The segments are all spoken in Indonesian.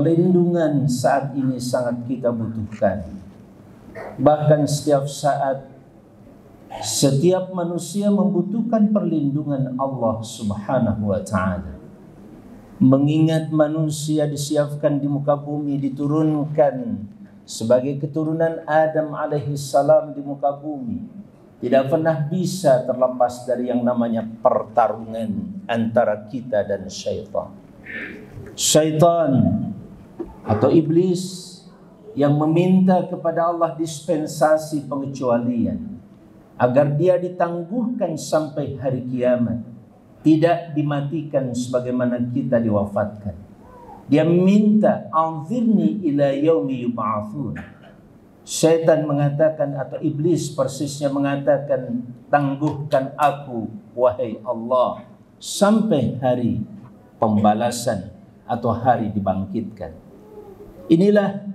perlindungan saat ini sangat kita butuhkan. Bahkan setiap saat setiap manusia membutuhkan perlindungan Allah Subhanahu wa taala. Mengingat manusia disiapkan di muka bumi diturunkan sebagai keturunan Adam alaihi salam di muka bumi tidak pernah bisa terlepas dari yang namanya pertarungan antara kita dan syaitan. Syaitan atau iblis yang meminta kepada Allah dispensasi pengecualian agar dia ditangguhkan sampai hari kiamat, tidak dimatikan sebagaimana kita diwafatkan. Dia minta anzirni ila yaumi yub'atsun Syaitan mengatakan atau iblis persisnya mengatakan tangguhkan aku wahai Allah sampai hari pembalasan atau hari dibangkitkan. Inilah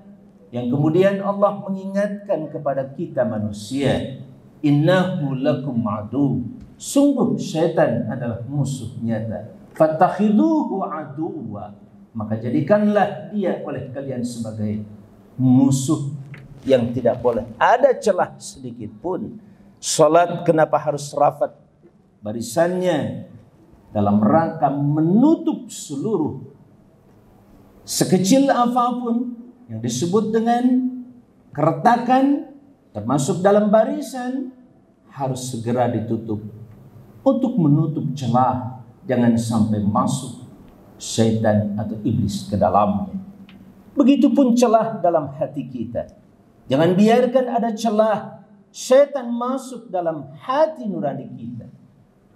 yang kemudian Allah mengingatkan kepada kita manusia, innahu lakum adu. Sungguh syaitan adalah musuh nyata. Fattakhiduhu aduwa. Maka jadikanlah dia oleh kalian sebagai musuh yang tidak boleh ada celah sedikit pun. Salat kenapa harus rafat barisannya dalam rangka menutup seluruh sekecil apa pun yang disebut dengan keretakan termasuk dalam barisan harus segera ditutup untuk menutup celah jangan sampai masuk syaitan atau iblis ke dalamnya. Begitupun celah dalam hati kita. Jangan biarkan ada celah setan masuk dalam hati nurani kita.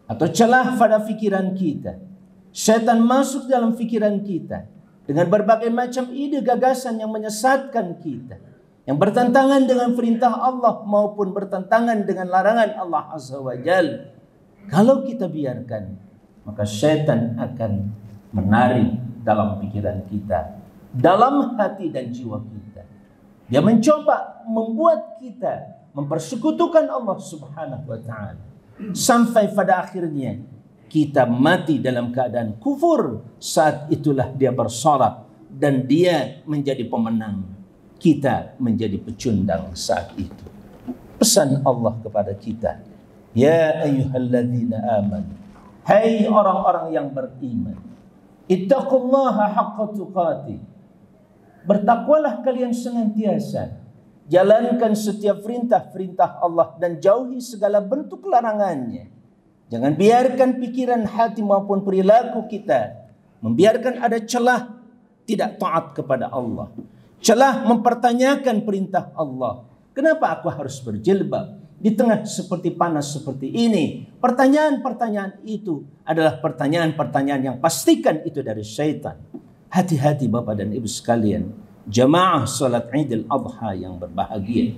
Atau celah pada pikiran kita. Setan masuk dalam pikiran kita. Dengan berbagai macam ide gagasan yang menyesatkan kita. Yang bertentangan dengan perintah Allah maupun bertentangan dengan larangan Allah Azza wa Jal. Kalau kita biarkan, maka setan akan menari dalam pikiran kita. Dalam hati dan jiwa kita. Dia mencoba membuat kita mempersekutukan Allah Subhanahu wa taala. Sampai pada akhirnya kita mati dalam keadaan kufur. Saat itulah dia bersolat dan dia menjadi pemenang. Kita menjadi pecundang saat itu. Pesan Allah kepada kita. Ya ayyuhalladzina amanu. Hai orang-orang yang beriman. Ittaqullaha haqqa tuqatih Bertakwalah kalian senantiasa. Jalankan setiap perintah-perintah Allah dan jauhi segala bentuk larangannya. Jangan biarkan pikiran hati maupun perilaku kita membiarkan ada celah tidak taat kepada Allah. Celah mempertanyakan perintah Allah. Kenapa aku harus berjilbab? Di tengah seperti panas seperti ini. Pertanyaan-pertanyaan itu adalah pertanyaan-pertanyaan yang pastikan itu dari syaitan. Hati-hati Bapak dan Ibu sekalian, jamaah salat Idul Adha yang berbahagia.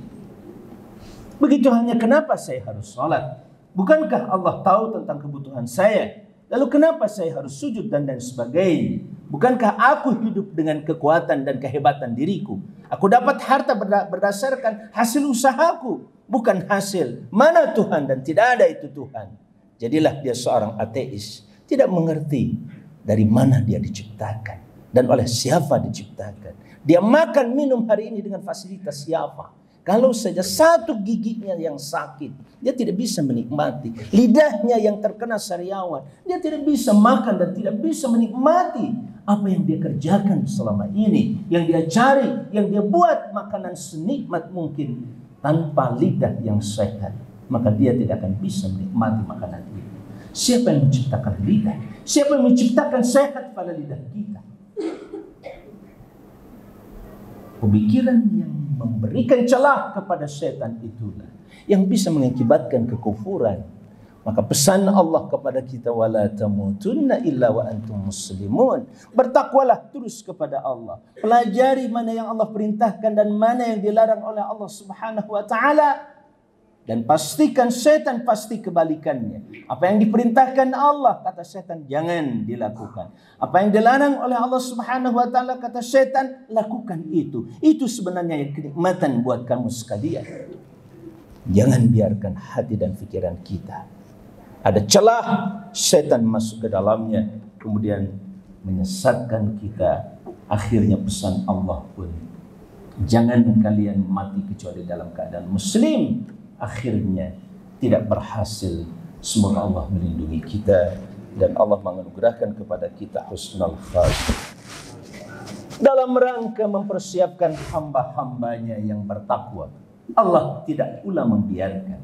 Begitu hanya kenapa saya harus salat? Bukankah Allah tahu tentang kebutuhan saya? Lalu kenapa saya harus sujud dan dan sebagainya? Bukankah aku hidup dengan kekuatan dan kehebatan diriku? Aku dapat harta berdasarkan hasil usahaku, bukan hasil mana Tuhan dan tidak ada itu Tuhan. Jadilah dia seorang ateis, tidak mengerti dari mana dia diciptakan dan oleh siapa diciptakan. Dia makan minum hari ini dengan fasilitas siapa. Kalau saja satu giginya yang sakit, dia tidak bisa menikmati. Lidahnya yang terkena sariawan, dia tidak bisa makan dan tidak bisa menikmati apa yang dia kerjakan selama ini. Yang dia cari, yang dia buat makanan senikmat mungkin tanpa lidah yang sehat. Maka dia tidak akan bisa menikmati makanan itu. Siapa yang menciptakan lidah? Siapa yang menciptakan sehat pada lidah kita? Pemikiran yang memberikan celah kepada setan itulah yang bisa mengakibatkan kekufuran. Maka pesan Allah kepada kita wala tamutunna illa wa antum muslimun. Bertakwalah terus kepada Allah. Pelajari mana yang Allah perintahkan dan mana yang dilarang oleh Allah Subhanahu wa taala dan pastikan setan pasti kebalikannya. Apa yang diperintahkan Allah kata setan jangan dilakukan. Apa yang dilarang oleh Allah Subhanahu wa taala kata setan lakukan itu. Itu sebenarnya yang kenikmatan buat kamu sekalian. Jangan biarkan hati dan pikiran kita ada celah setan masuk ke dalamnya kemudian menyesatkan kita Akhirnya pesan Allah pun jangan kalian mati kecuali dalam keadaan muslim. Akhirnya tidak berhasil. Semoga Allah melindungi kita dan Allah menganugerahkan kepada kita husnul khatimah dalam rangka mempersiapkan hamba-hambanya yang bertakwa. Allah tidak pula membiarkan.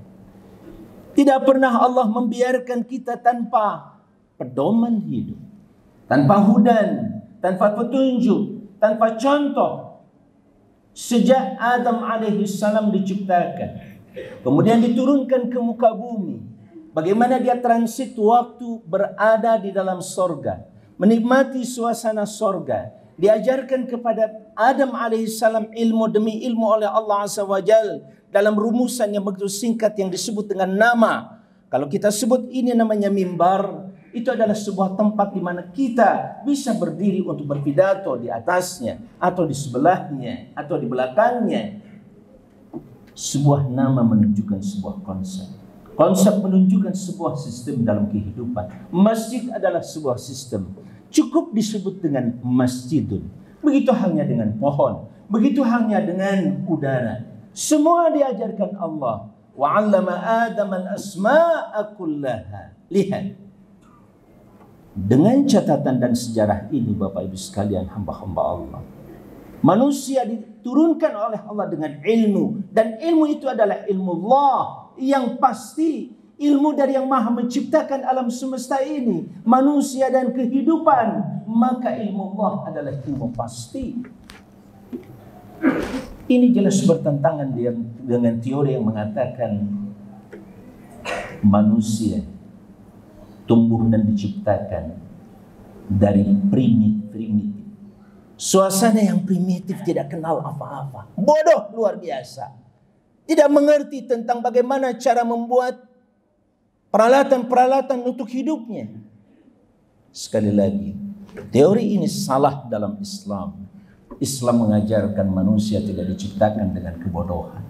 Tidak pernah Allah membiarkan kita tanpa pedoman hidup. Tanpa hudan, tanpa petunjuk, tanpa contoh. Sejak Adam alaihi salam diciptakan. Kemudian diturunkan ke muka bumi. Bagaimana dia transit waktu berada di dalam sorga. Menikmati suasana sorga diajarkan kepada Adam alaihissalam ilmu demi ilmu oleh Allah azza wajal dalam rumusan yang begitu singkat yang disebut dengan nama. Kalau kita sebut ini namanya mimbar, itu adalah sebuah tempat di mana kita bisa berdiri untuk berpidato di atasnya atau di sebelahnya atau di belakangnya. Sebuah nama menunjukkan sebuah konsep. Konsep menunjukkan sebuah sistem dalam kehidupan. Masjid adalah sebuah sistem cukup disebut dengan masjidun. Begitu halnya dengan pohon, begitu halnya dengan udara. Semua diajarkan Allah. Wa 'allama Adam al-asma'a kullaha. Lihat. Dengan catatan dan sejarah ini Bapak Ibu sekalian hamba-hamba Allah. Manusia diturunkan oleh Allah dengan ilmu dan ilmu itu adalah ilmu Allah yang pasti ilmu dari yang maha menciptakan alam semesta ini, manusia dan kehidupan, maka ilmu Allah adalah ilmu pasti. Ini jelas bertentangan dengan teori yang mengatakan manusia tumbuh dan diciptakan dari primitif. Suasana yang primitif tidak kenal apa-apa. Bodoh luar biasa. Tidak mengerti tentang bagaimana cara membuat peralatan-peralatan untuk hidupnya. Sekali lagi, teori ini salah dalam Islam. Islam mengajarkan manusia tidak diciptakan dengan kebodohan.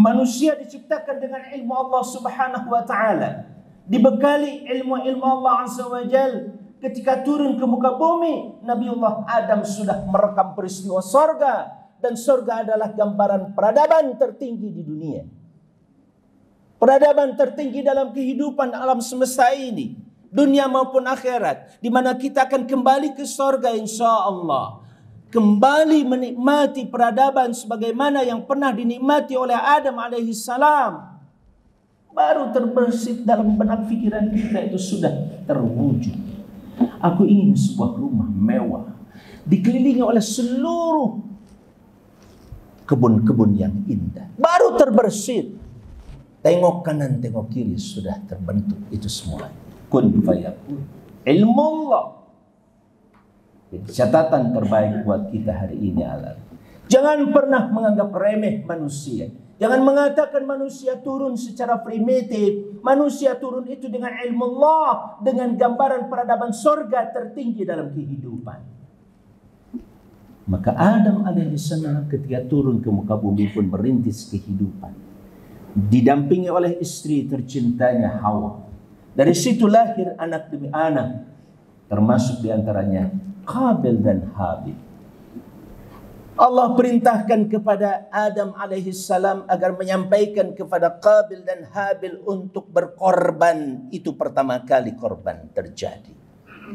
Manusia diciptakan dengan ilmu Allah Subhanahu wa taala. Dibekali ilmu-ilmu Allah Azza wa Jal. Ketika turun ke muka bumi, Nabiullah Adam sudah merekam peristiwa sorga. Dan sorga adalah gambaran peradaban tertinggi di dunia. Peradaban tertinggi dalam kehidupan alam semesta ini. Dunia maupun akhirat. Di mana kita akan kembali ke sorga insya Allah. Kembali menikmati peradaban sebagaimana yang pernah dinikmati oleh Adam alaihissalam. Baru terbersit dalam benak pikiran kita itu sudah terwujud. Aku ingin sebuah rumah mewah. Dikelilingi oleh seluruh kebun-kebun yang indah. Baru terbersit Tengok kanan, tengok kiri sudah terbentuk itu semua. Kun fayakun. Ilmu Allah. Catatan terbaik buat kita hari ini alam. Jangan pernah menganggap remeh manusia. Jangan mengatakan manusia turun secara primitif. Manusia turun itu dengan ilmu Allah. Dengan gambaran peradaban sorga tertinggi dalam kehidupan. Maka Adam alaihissalam ketika turun ke muka bumi pun merintis kehidupan didampingi oleh istri tercintanya Hawa. Dari situ lahir anak demi anak, termasuk di antaranya Qabil dan Habil. Allah perintahkan kepada Adam alaihissalam agar menyampaikan kepada Qabil dan Habil untuk berkorban. Itu pertama kali korban terjadi.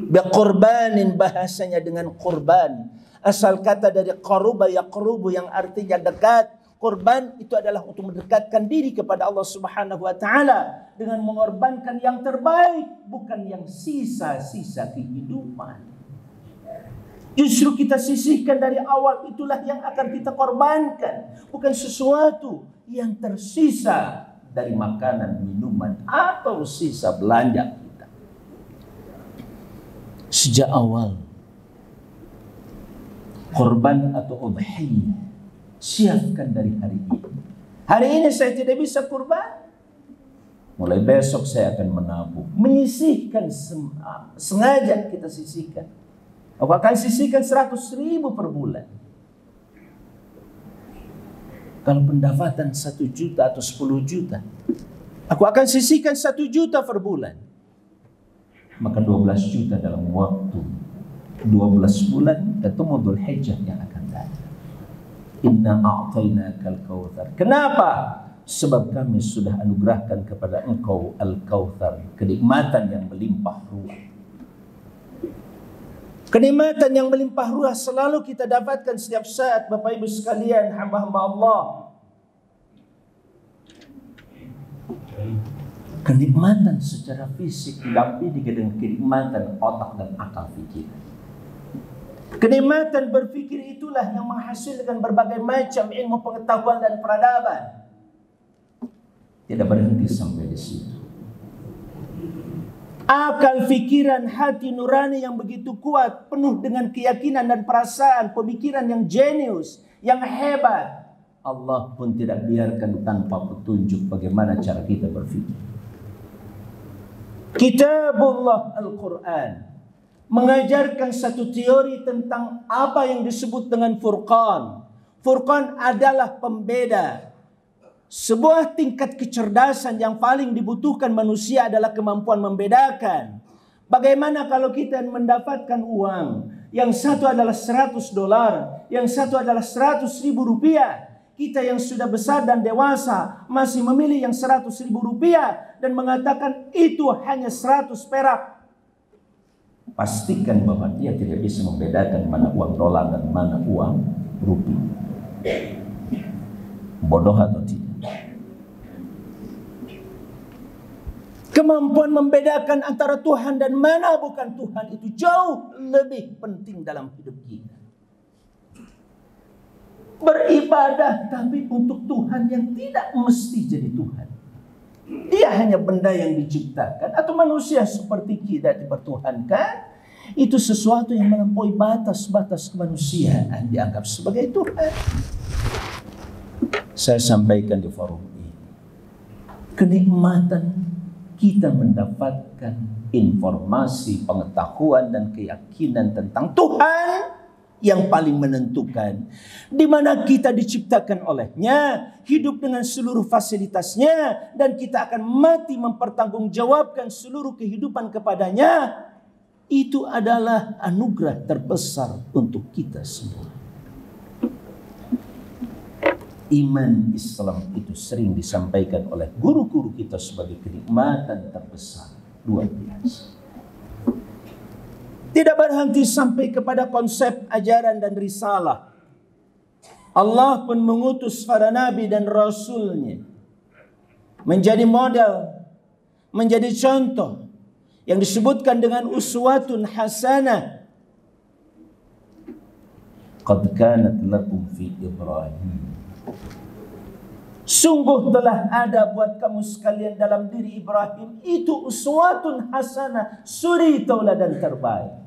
Bekorbanin bahasanya dengan korban. Asal kata dari qaruba yaqrubu yang artinya dekat Korban itu adalah untuk mendekatkan diri kepada Allah Subhanahu wa taala dengan mengorbankan yang terbaik, bukan yang sisa-sisa kehidupan. Justru kita sisihkan dari awal itulah yang akan kita korbankan, bukan sesuatu yang tersisa dari makanan, minuman atau sisa belanja kita. Sejak awal korban atau udhiyah siapkan dari hari ini. Hari ini saya tidak bisa kurban. Mulai besok saya akan menabung. Menyisihkan sengaja kita sisihkan. Aku akan sisihkan 100 ribu per bulan. Kalau pendapatan 1 juta atau 10 juta. Aku akan sisihkan 1 juta per bulan. Maka 12 juta dalam waktu 12 bulan ketemu Dhul Hijjah yang akan datang. Inna a'tainakal kautsar. Kenapa? Sebab kami sudah anugerahkan kepada engkau al-kautsar, kenikmatan yang melimpah ruah. Kenikmatan yang melimpah ruah selalu kita dapatkan setiap saat Bapak Ibu sekalian hamba-hamba Allah. Kenikmatan secara fisik didampingi dengan kenikmatan otak dan akal pikiran. Kenikmatan berpikir itulah yang menghasilkan berbagai macam ilmu pengetahuan dan peradaban. Tidak berhenti sampai di situ. Akal, pikiran, hati nurani yang begitu kuat, penuh dengan keyakinan dan perasaan, pemikiran yang jenius, yang hebat. Allah pun tidak biarkan tanpa petunjuk bagaimana cara kita berpikir. Kitabullah Al-Quran mengajarkan satu teori tentang apa yang disebut dengan furqan. Furqan adalah pembeda. Sebuah tingkat kecerdasan yang paling dibutuhkan manusia adalah kemampuan membedakan. Bagaimana kalau kita mendapatkan uang, yang satu adalah 100 dolar, yang satu adalah 100 ribu rupiah. Kita yang sudah besar dan dewasa masih memilih yang 100 ribu rupiah dan mengatakan itu hanya 100 perak pastikan bahwa dia tidak bisa membedakan mana uang dolar dan mana uang rupiah. Bodoh atau tidak? Kemampuan membedakan antara Tuhan dan mana bukan Tuhan itu jauh lebih penting dalam hidup kita. Beribadah tapi untuk Tuhan yang tidak mesti jadi Tuhan. Dia hanya benda yang diciptakan atau manusia seperti kita dipertuhankan. Itu sesuatu yang melampaui batas-batas kemanusiaan dianggap sebagai Tuhan. Saya sampaikan di forum ini. Kenikmatan kita mendapatkan informasi, pengetahuan dan keyakinan tentang Tuhan yang paling menentukan. Di mana kita diciptakan olehnya, hidup dengan seluruh fasilitasnya, dan kita akan mati mempertanggungjawabkan seluruh kehidupan kepadanya. Itu adalah anugerah terbesar untuk kita semua. Iman Islam itu sering disampaikan oleh guru-guru kita sebagai kenikmatan terbesar. Luar biasa. Tidak berhenti sampai kepada konsep ajaran dan risalah. Allah pun mengutus para nabi dan rasulnya menjadi model, menjadi contoh yang disebutkan dengan uswatun hasanah. Qad kanat lakum fi Ibrahim. Sungguh telah ada buat kamu sekalian dalam diri Ibrahim itu uswatun hasanah, suri tauladan terbaik.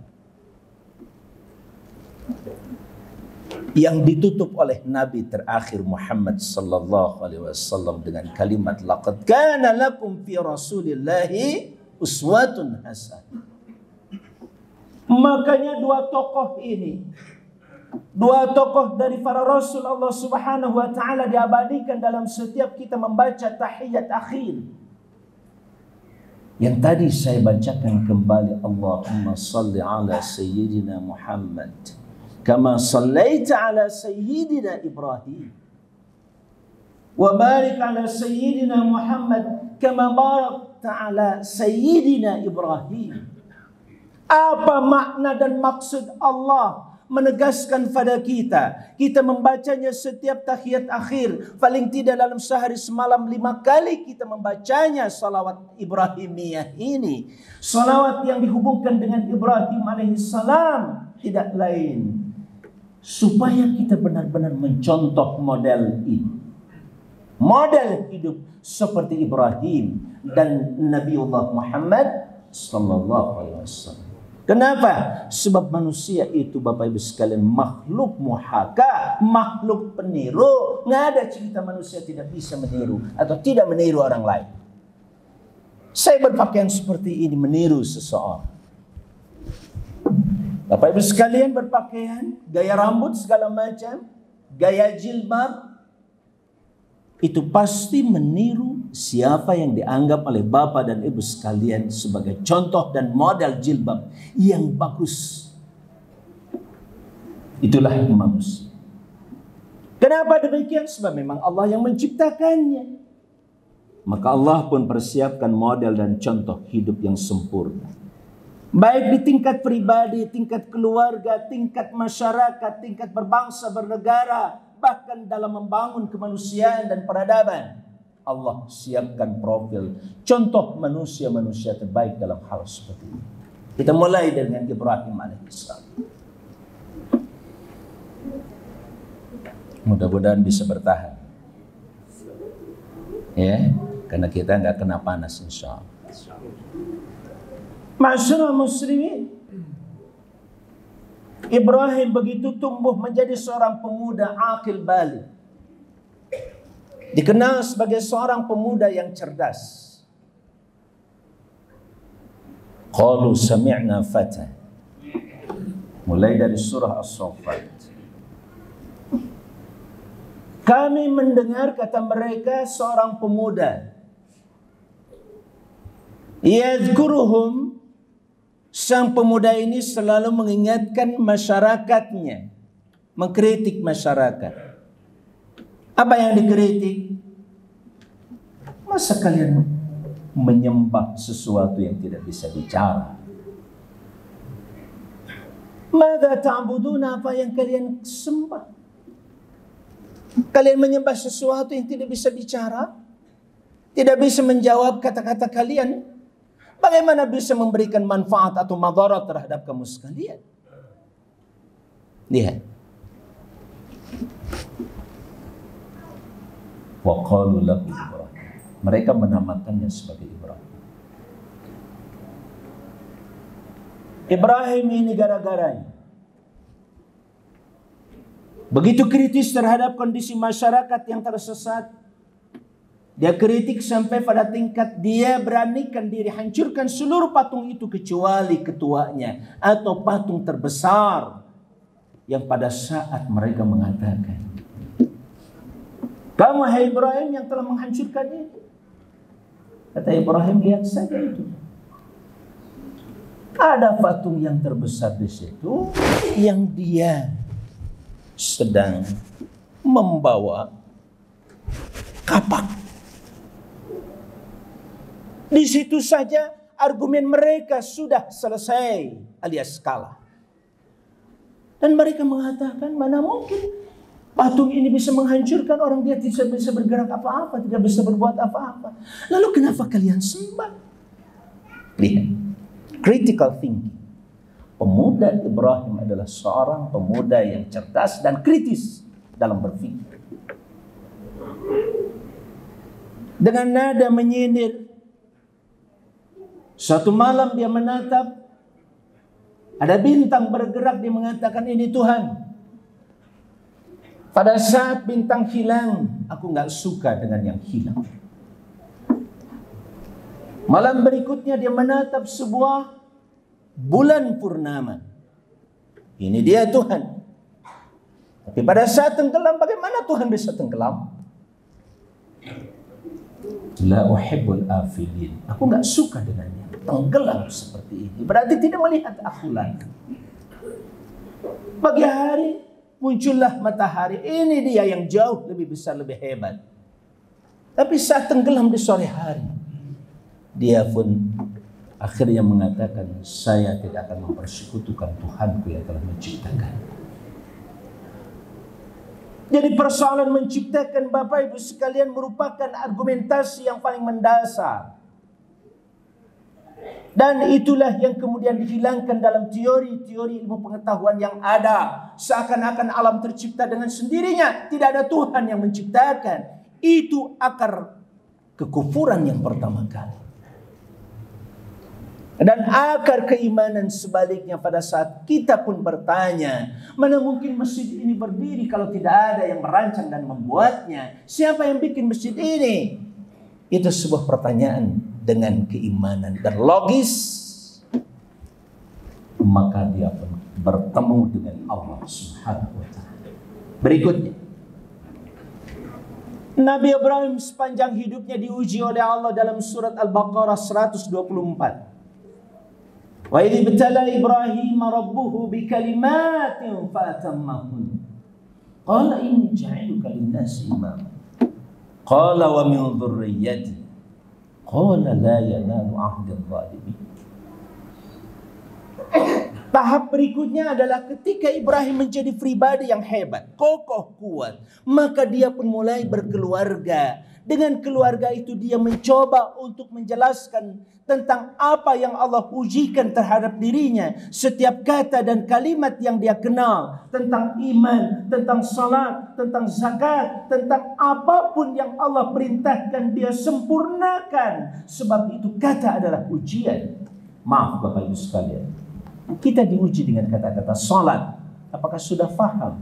yang ditutup oleh Nabi terakhir Muhammad sallallahu alaihi wasallam dengan kalimat laqad kana lakum fi rasulillahi uswatun hasanah. Makanya dua tokoh ini Dua tokoh dari para Rasul Allah Subhanahu Wa Taala diabadikan dalam setiap kita membaca tahiyat akhir. Yang tadi saya bacakan kembali Allahumma salli ala Sayyidina Muhammad Kama sallaita ala Sayyidina Ibrahim Wa barik ala Sayyidina Muhammad Kama barik ala Sayyidina Ibrahim Apa makna dan maksud Allah menegaskan pada kita. Kita membacanya setiap tahiyat akhir. Paling tidak dalam sehari semalam lima kali kita membacanya salawat Ibrahimiyah ini. Salawat yang dihubungkan dengan Ibrahim alaihissalam. Tidak lain supaya kita benar-benar mencontoh model ini. Model hidup seperti Ibrahim dan Nabiullah Muhammad sallallahu alaihi wasallam. Kenapa? Sebab manusia itu Bapak Ibu sekalian makhluk muhaka, makhluk peniru. Nggak ada cerita manusia tidak bisa meniru atau tidak meniru orang lain. Saya berpakaian seperti ini meniru seseorang. Bapak Ibu sekalian berpakaian, gaya rambut segala macam, gaya jilbab, itu pasti meniru siapa yang dianggap oleh Bapak dan Ibu sekalian sebagai contoh dan model jilbab yang bagus. Itulah manusia. Kenapa demikian? Sebab memang Allah yang menciptakannya. Maka Allah pun persiapkan model dan contoh hidup yang sempurna. Baik di tingkat pribadi, tingkat keluarga, tingkat masyarakat, tingkat berbangsa, bernegara, bahkan dalam membangun kemanusiaan dan peradaban. Allah siapkan profil contoh manusia-manusia terbaik dalam hal seperti ini. Kita mulai dengan Ibrahim alaihissalam. Mudah-mudahan bisa bertahan. Ya, karena kita nggak kena panas insya Allah. Masyarakat muslimin, Ibrahim begitu tumbuh menjadi seorang pemuda akil balik. Dikenal sebagai seorang pemuda yang cerdas. Qalu sami'na fata. Mulai dari surah As-Saffat. Kami mendengar kata mereka seorang pemuda. Yadhkuruhum sang pemuda ini selalu mengingatkan masyarakatnya, mengkritik masyarakat. Apa yang dikritik? Masa kalian menyembah sesuatu yang tidak bisa bicara? Mada ta'buduna apa yang kalian sembah? Kalian menyembah sesuatu yang tidak bisa bicara? Tidak bisa menjawab kata-kata kalian? Bagaimana bisa memberikan manfaat atau madarat terhadap kamu sekalian? Lihat. Mereka menamakannya sebagai Ibrahim. Ibrahim ini gara-garanya Begitu kritis terhadap kondisi masyarakat yang tersesat. Dia kritik sampai pada tingkat dia beranikan diri hancurkan seluruh patung itu kecuali ketuanya atau patung terbesar yang pada saat mereka mengatakan kamu hai Ibrahim yang telah menghancurkan itu kata Ibrahim lihat saja itu ada patung yang terbesar di situ yang dia sedang membawa kapak. Di situ saja argumen mereka sudah selesai alias kalah. Dan mereka mengatakan mana mungkin patung ini bisa menghancurkan orang dia tidak bisa bergerak apa-apa, tidak bisa berbuat apa-apa. Lalu kenapa kalian sembah? Lihat, critical thinking. Pemuda Ibrahim adalah seorang pemuda yang cerdas dan kritis dalam berpikir. Dengan nada menyindir. Suatu malam dia menatap ada bintang bergerak dia mengatakan ini Tuhan. Pada saat bintang hilang, aku nggak suka dengan yang hilang. Malam berikutnya dia menatap sebuah bulan purnama. Ini dia Tuhan. Tapi pada saat tenggelam bagaimana Tuhan bisa tenggelam? La uhibbul afilin. Aku nggak suka dengannya. Tenggelam seperti ini. Berarti tidak melihat aku lagi. Pagi hari muncullah matahari. Ini dia yang jauh lebih besar, lebih hebat. Tapi saat tenggelam di sore hari, dia pun akhirnya mengatakan saya tidak akan mempersekutukan Tuhanku yang telah menciptakan. Jadi persoalan menciptakan Bapak Ibu sekalian merupakan argumentasi yang paling mendasar. Dan itulah yang kemudian dihilangkan dalam teori-teori ilmu pengetahuan yang ada. Seakan-akan alam tercipta dengan sendirinya. Tidak ada Tuhan yang menciptakan. Itu akar kekufuran yang pertama kali. Dan akar keimanan sebaliknya pada saat kita pun bertanya, mana mungkin masjid ini berdiri kalau tidak ada yang merancang dan membuatnya? Siapa yang bikin masjid ini? Itu sebuah pertanyaan dengan keimanan dan logis. Maka dia pun bertemu dengan Allah Subhanahu wa taala. Berikutnya, Nabi Ibrahim sepanjang hidupnya diuji oleh Allah dalam surat Al-Baqarah 124. Wa idh ibtala Ibrahim rabbuhu bikalimatin fatammahun. Qala inni ja'iluka lin-nasi imama. Qala wa min dhurriyyati. Qala la yanalu ahdi adh-dhalimin. Tahap berikutnya adalah ketika Ibrahim menjadi pribadi yang hebat, kokoh, kuat, maka dia pun mulai berkeluarga. Dengan keluarga itu dia mencoba untuk menjelaskan tentang apa yang Allah ujikan terhadap dirinya. Setiap kata dan kalimat yang dia kenal tentang iman, tentang salat, tentang zakat, tentang apa pun yang Allah perintahkan dia sempurnakan. Sebab itu kata adalah ujian. Maaf Bapak Ibu sekalian. Kita diuji dengan kata-kata salat. Apakah sudah faham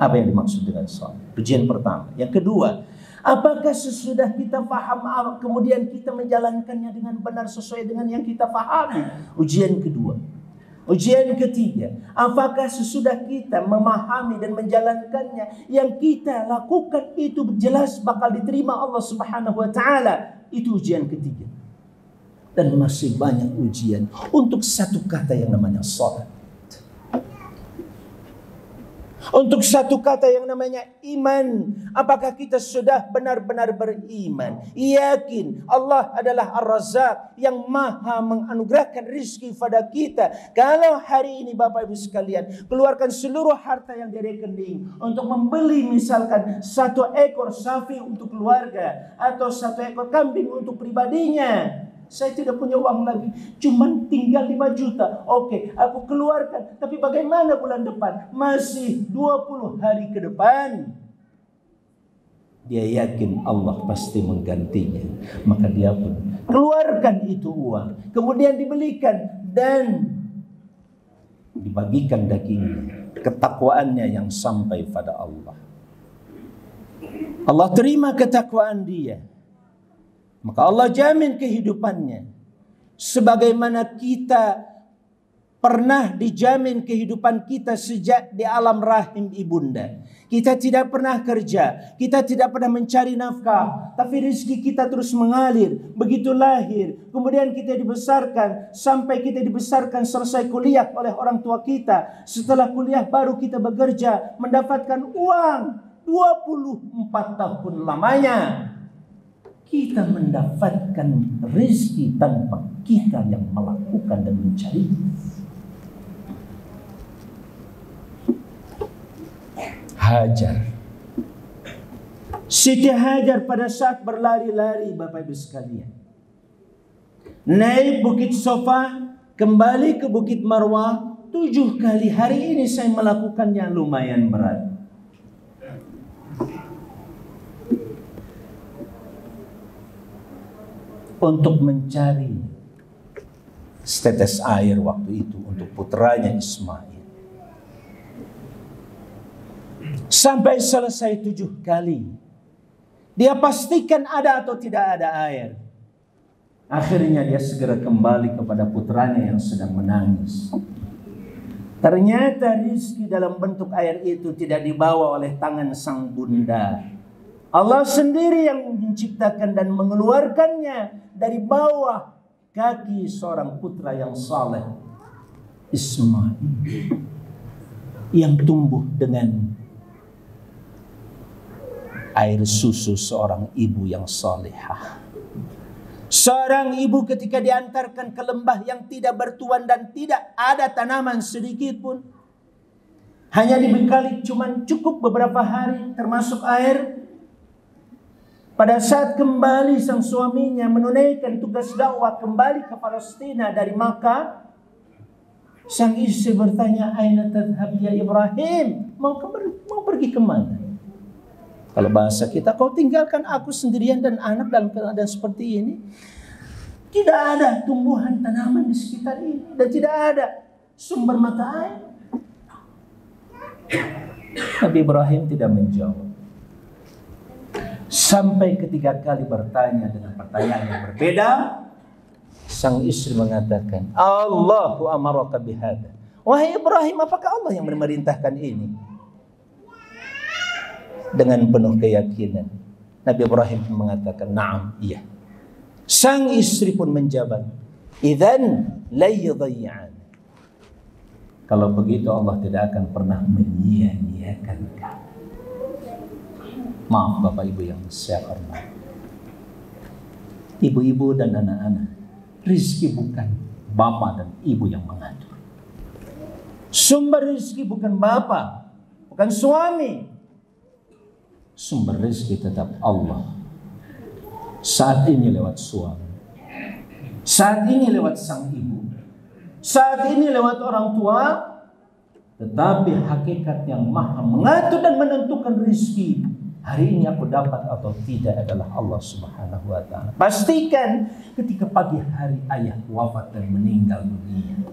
apa yang dimaksud dengan salat? Ujian pertama. Yang kedua, apakah sesudah kita faham kemudian kita menjalankannya dengan benar sesuai dengan yang kita pahami? Ujian kedua. Ujian ketiga, apakah sesudah kita memahami dan menjalankannya yang kita lakukan itu jelas bakal diterima Allah Subhanahu wa taala? Itu ujian ketiga dan masih banyak ujian untuk satu kata yang namanya sholat. Untuk satu kata yang namanya iman. Apakah kita sudah benar-benar beriman? Yakin Allah adalah Ar-Razzaq yang maha menganugerahkan rizki pada kita. Kalau hari ini Bapak Ibu sekalian keluarkan seluruh harta yang dari rekening untuk membeli misalkan satu ekor sapi untuk keluarga atau satu ekor kambing untuk pribadinya. Saya tidak punya uang lagi. Cuman tinggal 5 juta. Oke, aku keluarkan. Tapi bagaimana bulan depan? Masih 20 hari ke depan. Dia yakin Allah pasti menggantinya. Maka dia pun keluarkan itu uang. Kemudian dibelikan. Dan dibagikan dagingnya. Ketakwaannya yang sampai pada Allah. Allah terima ketakwaan dia. Maka Allah jamin kehidupannya. Sebagaimana kita pernah dijamin kehidupan kita sejak di alam rahim ibunda. Kita tidak pernah kerja, kita tidak pernah mencari nafkah, tapi rezeki kita terus mengalir. Begitu lahir, kemudian kita dibesarkan sampai kita dibesarkan selesai kuliah oleh orang tua kita. Setelah kuliah baru kita bekerja, mendapatkan uang 24 tahun lamanya kita mendapatkan rezeki tanpa kita yang melakukan dan mencari. Hajar. Siti Hajar pada saat berlari-lari Bapak Ibu sekalian. Naik Bukit Sofa, kembali ke Bukit Marwah, tujuh kali. Hari ini saya melakukannya lumayan berat. Untuk mencari setetes air waktu itu untuk putranya Ismail. Sampai selesai tujuh kali. Dia pastikan ada atau tidak ada air. Akhirnya dia segera kembali kepada putranya yang sedang menangis. Ternyata rizki dalam bentuk air itu tidak dibawa oleh tangan sang bunda. Allah sendiri yang menciptakan dan mengeluarkannya dari bawah kaki seorang putra yang saleh Ismail yang tumbuh dengan air susu seorang ibu yang salehah. Seorang ibu ketika diantarkan ke lembah yang tidak bertuan dan tidak ada tanaman sedikit pun. Hanya dibekali cuma cukup beberapa hari termasuk air. Pada saat kembali sang suaminya menunaikan tugas dakwah kembali ke Palestina dari Makkah, sang istri bertanya, "Aina tadhhab ya Ibrahim? Mau kembali, mau pergi ke mana?" Kalau bahasa kita, kau tinggalkan aku sendirian dan anak dalam keadaan seperti ini. Tidak ada tumbuhan tanaman di sekitar ini dan tidak ada sumber mata air. Nabi Ibrahim tidak menjawab. Sampai ketiga kali bertanya dengan pertanyaan yang berbeda, sang istri mengatakan, Allahu amaraka bihada. Wahai Ibrahim, apakah Allah yang memerintahkan ini? Dengan penuh keyakinan. Nabi Ibrahim mengatakan, Naam, iya. Sang istri pun menjawab, Idzan la. Kalau begitu Allah tidak akan pernah menyia-nyiakan kamu. Maaf Bapak Ibu yang saya hormati. Ibu-ibu dan anak-anak, rizki bukan bapak dan ibu yang mengatur. Sumber rizki bukan bapak, bukan suami. Sumber rizki tetap Allah. Saat ini lewat suami. Saat ini lewat sang ibu. Saat ini lewat orang tua. Tetapi hakikat yang maha mengatur dan menentukan rizki hari ini aku dapat atau tidak adalah Allah Subhanahu wa taala. Pastikan ketika pagi hari ayah wafat dan meninggal dunia.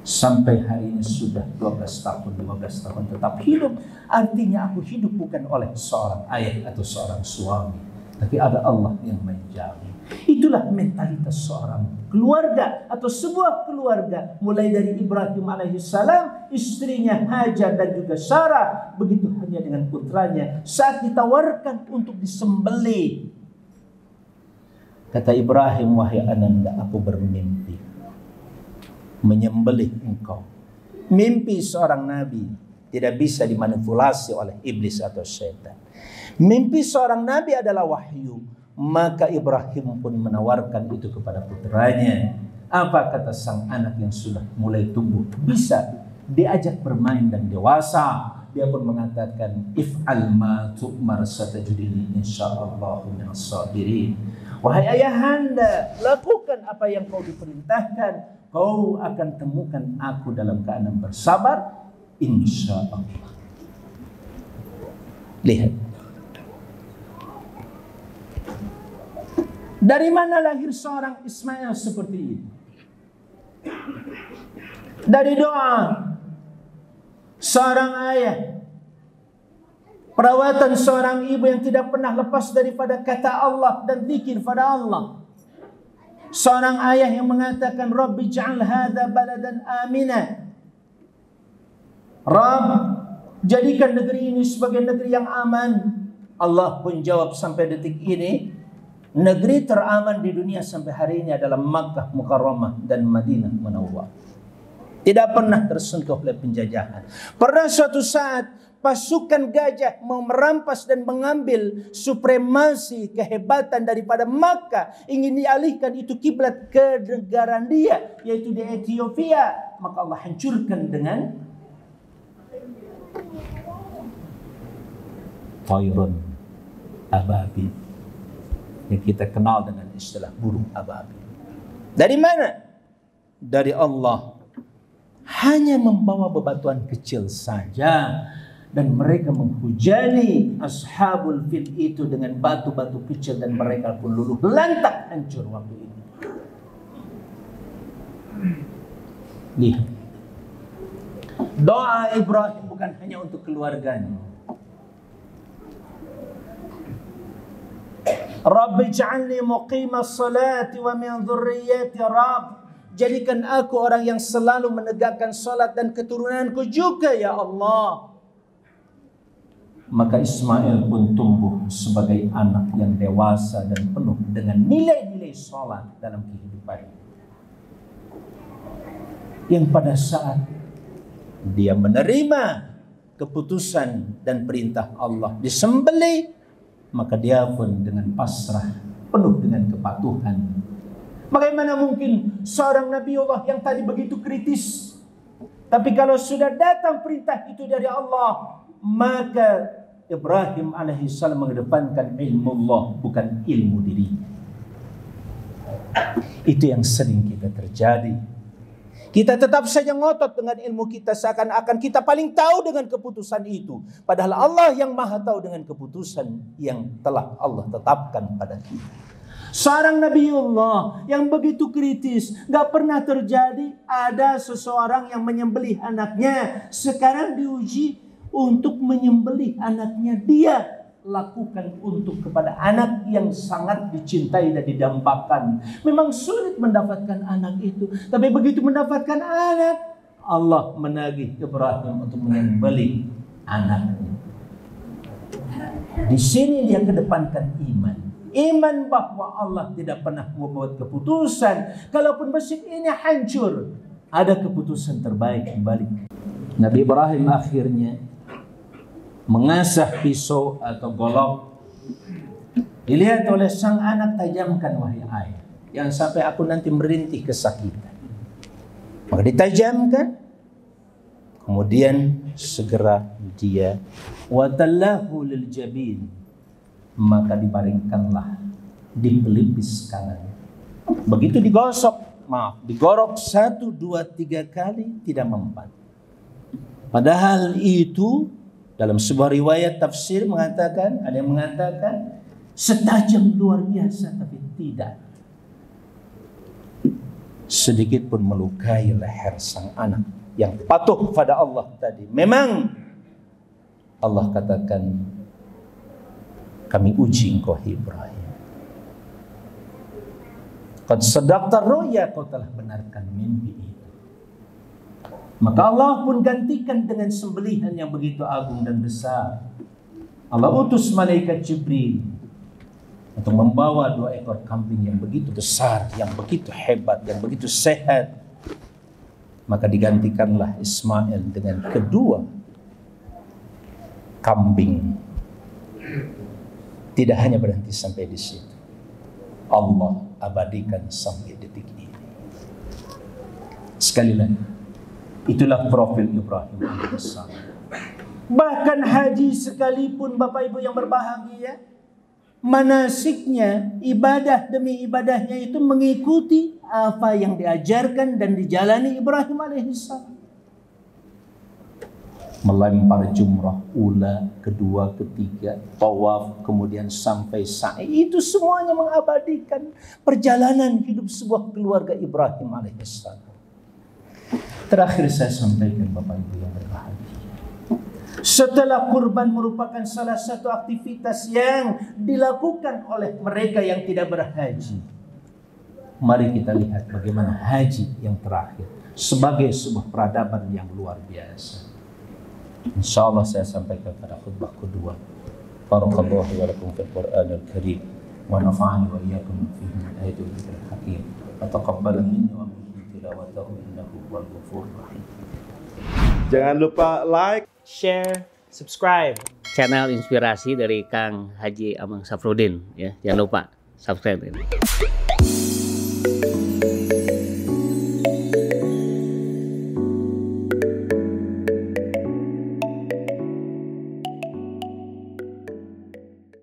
Sampai hari ini sudah 12 tahun, 12 tahun tetap hidup. Artinya aku hidup bukan oleh seorang ayah atau seorang suami. Tapi ada Allah yang menjamin. Itulah mentalitas seorang keluarga atau sebuah keluarga mulai dari Ibrahim alaihissalam, istrinya Hajar dan juga Sarah, begitu dengan putranya saat ditawarkan untuk disembelih. Kata Ibrahim, wahai ananda, aku bermimpi menyembelih engkau. Mimpi seorang nabi tidak bisa dimanipulasi oleh iblis atau setan. Mimpi seorang nabi adalah wahyu maka Ibrahim pun menawarkan itu kepada putranya. Apa kata sang anak yang sudah mulai tumbuh? Bisa diajak bermain dan dewasa. Dia pun mengatakan, If'al ma tu'mar satajudini insyaallah min sabirin. Wahai ayahanda, lakukan apa yang kau diperintahkan. Kau akan temukan aku dalam keadaan bersabar. Insya Allah. Lihat. Dari mana lahir seorang Ismail seperti itu? Dari doa seorang ayah. Perawatan seorang ibu yang tidak pernah lepas daripada kata Allah dan zikir pada Allah. Seorang ayah yang mengatakan Rabbi ja'al hadha baladan amina. Rabb, jadikan negeri ini sebagai negeri yang aman. Allah pun jawab sampai detik ini, Negeri teraman di dunia sampai hari ini adalah Makkah Mukarramah dan Madinah Munawwar. Tidak pernah tersentuh oleh penjajahan. Pernah suatu saat pasukan gajah mau merampas dan mengambil supremasi kehebatan daripada Makkah ingin dialihkan itu kiblat ke negara dia yaitu di Ethiopia maka Allah hancurkan dengan Tayrun ababil yang kita kenal dengan istilah burung ababil. Dari mana? Dari Allah. Hanya membawa bebatuan kecil saja dan mereka menghujani ashabul fil itu dengan batu-batu kecil dan mereka pun luluh lantak hancur waktu itu. Lihat. Doa Ibrahim bukan hanya untuk keluarganya, Rabbi ja'alni muqima salati wa min dhurriyyati Rabb. Jadikan aku orang yang selalu menegakkan salat dan keturunanku juga ya Allah. Maka Ismail pun tumbuh sebagai anak yang dewasa dan penuh dengan nilai-nilai salat dalam kehidupannya. Yang pada saat dia menerima keputusan dan perintah Allah disembelih maka dia pun dengan pasrah penuh dengan kepatuhan. Bagaimana mungkin seorang Nabi Allah yang tadi begitu kritis, tapi kalau sudah datang perintah itu dari Allah, maka Ibrahim alaihissalam mengedepankan ilmu Allah bukan ilmu diri. Itu yang sering kita terjadi kita tetap saja ngotot dengan ilmu kita seakan-akan kita paling tahu dengan keputusan itu. Padahal Allah yang maha tahu dengan keputusan yang telah Allah tetapkan pada kita. Seorang Nabiullah yang begitu kritis, gak pernah terjadi ada seseorang yang menyembelih anaknya. Sekarang diuji untuk menyembelih anaknya dia lakukan untuk kepada anak yang sangat dicintai dan didambakan. Memang sulit mendapatkan anak itu, tapi begitu mendapatkan anak, Allah menagih Ibrahim untuk menyembelih anaknya. Di sini dia kedepankan iman. Iman bahwa Allah tidak pernah membuat keputusan. Kalaupun masjid ini hancur, ada keputusan terbaik kembali. Nabi Ibrahim akhirnya mengasah pisau atau golok. Dilihat oleh sang anak tajamkan wahai ayah. Yang sampai aku nanti merintih kesakitan. Maka ditajamkan. Kemudian segera dia watallahu lil jabin maka dibaringkanlah di pelipis kanan. Begitu digosok, maaf, digorok satu, dua, tiga kali tidak mempan. Padahal itu dalam sebuah riwayat tafsir mengatakan, ada yang mengatakan setajam luar biasa tapi tidak sedikit pun melukai leher sang anak yang patuh pada Allah tadi. Memang Allah katakan kami uji engkau Ibrahim. Qad sadaqta ruya kau telah benarkan mimpi itu. Maka Allah pun gantikan dengan sembelihan yang begitu agung dan besar. Allah utus malaikat Jibril untuk membawa dua ekor kambing yang begitu besar, yang begitu hebat, yang begitu sehat. Maka digantikanlah Ismail dengan kedua kambing tidak hanya berhenti sampai di situ. Allah abadikan sampai detik ini. Sekali lagi, itulah profil Ibrahim alaihissalam. Bahkan haji sekalipun Bapak Ibu yang berbahagia, manasiknya, ibadah demi ibadahnya itu mengikuti apa yang diajarkan dan dijalani Ibrahim alaihissalam melempar jumrah ula, kedua, ketiga, tawaf, kemudian sampai sa'i. Itu semuanya mengabadikan perjalanan hidup sebuah keluarga Ibrahim alaihissalam. Terakhir saya sampaikan Bapak Ibu yang berbahagia. Setelah kurban merupakan salah satu aktivitas yang dilakukan oleh mereka yang tidak berhaji. Mari kita lihat bagaimana haji yang terakhir sebagai sebuah peradaban yang luar biasa. Insya Allah saya sampaikan pada khutbah kedua. Barakallahu wa lakum fil Qur'anil Karim wa nafa'ani wa iyyakum fihi min ayatil dzikril hakim. Wa taqabbal minni wa minkum tilawatahu innahu huwal ghafurur rahim. Jangan lupa like, share, subscribe channel inspirasi dari Kang Haji Amang Safrudin ya. Jangan lupa subscribe ini.